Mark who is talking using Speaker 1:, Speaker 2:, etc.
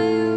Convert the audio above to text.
Speaker 1: you.